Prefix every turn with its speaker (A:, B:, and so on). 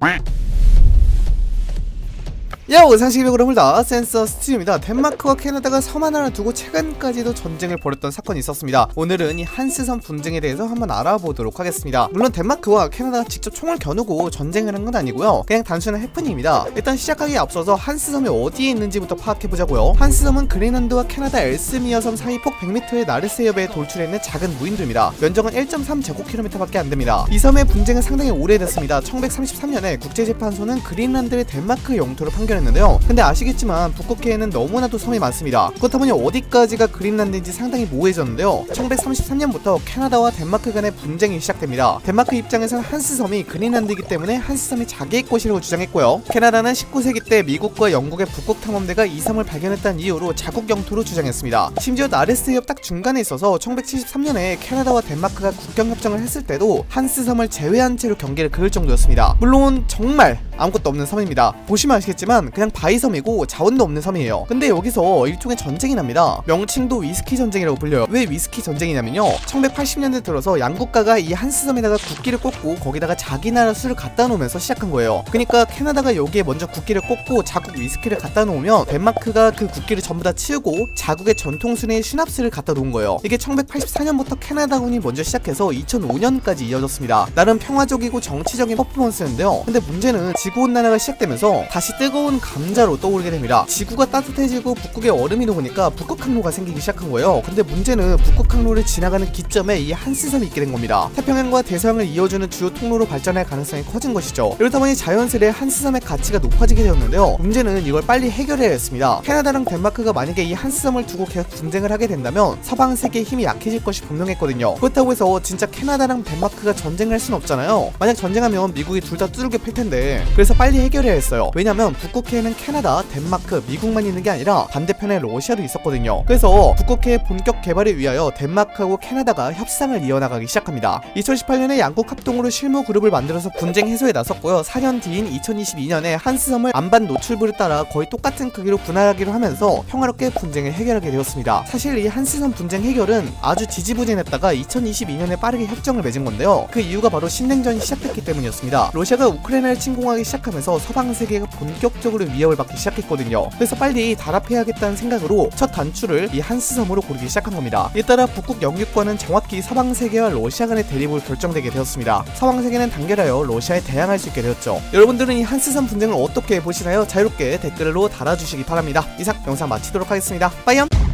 A: Quack. 야오 상식비그로 홀다 센서 스틸입니다. 덴마크와 캐나다가 섬 하나를 두고 최근까지도 전쟁을 벌였던 사건이 있었습니다. 오늘은 이 한스섬 분쟁에 대해서 한번 알아보도록 하겠습니다. 물론 덴마크와 캐나다가 직접 총을 겨누고 전쟁을 한 건 아니고요. 그냥 단순한 해프닝입니다. 일단 시작하기에 앞서서 한스섬이 어디에 있는지부터 파악해보자고요. 한스섬은 그린란드와 캐나다 엘스미어 섬 사이 폭 100m의 나르세협에 돌출해 있는 작은 무인도입니다. 면적은 1.3제곱킬로미터밖에 안됩니다. 이 섬의 분쟁은 상당히 오래됐습니다. 1933년에 국제재판소는 그린란드를 덴마크 영토로 판결 했는데요. 근데 아시겠지만 북극해에는 너무나도 섬이 많습니다. 그렇다 보니 어디까지가 그린란드인지 상당히 모호해졌는데요. 1933년부터 캐나다와 덴마크 간의 분쟁이 시작됩니다. 덴마크 입장에서는 한스섬이 그린란드이기 때문에 한스섬이 자기의 곳이라고 주장했고요. 캐나다는 19세기 때 미국과 영국의 북극 탐험대가 이 섬을 발견했다는 이유로 자국 영토로 주장했습니다. 심지어 나레스 해협 딱 중간에 있어서 1973년에 캐나다와 덴마크가 국경 협정을 했을 때도 한스섬을 제외한 채로 경계를 그을 정도였습니다. 물론 정말 아무것도 없는 섬입니다. 보시면 아시겠지만 그냥 바위섬이고 자원도 없는 섬이에요. 근데 여기서 일종의 전쟁이 납니다. 명칭도 위스키 전쟁이라고 불려요. 왜 위스키 전쟁이냐면요. 1980년대 들어서 양국가가 이 한스섬에다가 국기를 꽂고 거기다가 자기 나라 술을 갖다 놓으면서 시작한 거예요. 그러니까 캐나다가 여기에 먼저 국기를 꽂고 자국 위스키를 갖다 놓으면 덴마크가 그 국기를 전부 다 치우고 자국의 전통술인 슈납스를 갖다 놓은 거예요. 이게 1984년부터 캐나다군이 먼저 시작해서 2005년까지 이어졌습니다. 나름 평화적이고 정치적인 퍼포먼스였는데요. 근데 문제는 지 구온난화가 시작되면서 다시 뜨거운 감자로 떠오르게 됩니다. 지구가 따뜻해지고 북극에 얼음이 녹으니까 북극 항로가 생기기 시작한 거예요. 근데 문제는 북극 항로를 지나가는 기점에 이 한스섬이 있게 된 겁니다. 태평양과 대서양을 이어주는 주요 통로로 발전할 가능성이 커진 것이죠. 이러다 보니 자연스레 한스섬의 가치가 높아지게 되었는데요. 문제는 이걸 빨리 해결해야 했습니다. 캐나다랑 덴마크가 만약에 이 한스섬을 두고 계속 분쟁을 하게 된다면 서방 세계의 힘이 약해질 것이 분명했거든요. 그렇다고 해서 진짜 캐나다랑 덴마크가 전쟁을 할 수는 없잖아요. 만약 전쟁하면 미국이 둘 다 뚜들겨 팰 텐데 그래서 빨리 해결해야 했어요. 왜냐면 북극해에는 캐나다, 덴마크, 미국만 있는 게 아니라 반대편에 러시아도 있었거든요. 그래서 북극해 본격 개발을 위하여 덴마크하고 캐나다가 협상을 이어나가기 시작합니다. 2018년에 양국 합동으로 실무 그룹을 만들어서 분쟁 해소에 나섰고요. 4년 뒤인 2022년에 한스섬을 안반 노출부를 따라 거의 똑같은 크기로 분할하기로 하면서 평화롭게 분쟁을 해결하게 되었습니다. 사실 이 한스섬 분쟁 해결은 아주 지지부진했다가 2022년에 빠르게 협정을 맺은 건데요. 그 이유가 바로 신냉전이 시작됐기 때문이었습니다. 러시아가 우크라이나를 침공하기 시작하면서 서방 세계가 본격적으로 위협을 받기 시작했거든요. 그래서 빨리 단합해야겠다는 생각으로 첫 단추를 이 한스섬으로 고르기 시작한 겁니다. 이에 따라 북극 영유권은 정확히 서방 세계와 러시아 간의 대립으로 결정되게 되었습니다. 서방 세계는 단결하여 러시아에 대항할 수 있게 되었죠. 여러분들은 이 한스섬 분쟁을 어떻게 보시나요? 자유롭게 댓글로 달아주시기 바랍니다. 이상 영상 마치도록 하겠습니다. 빠이염!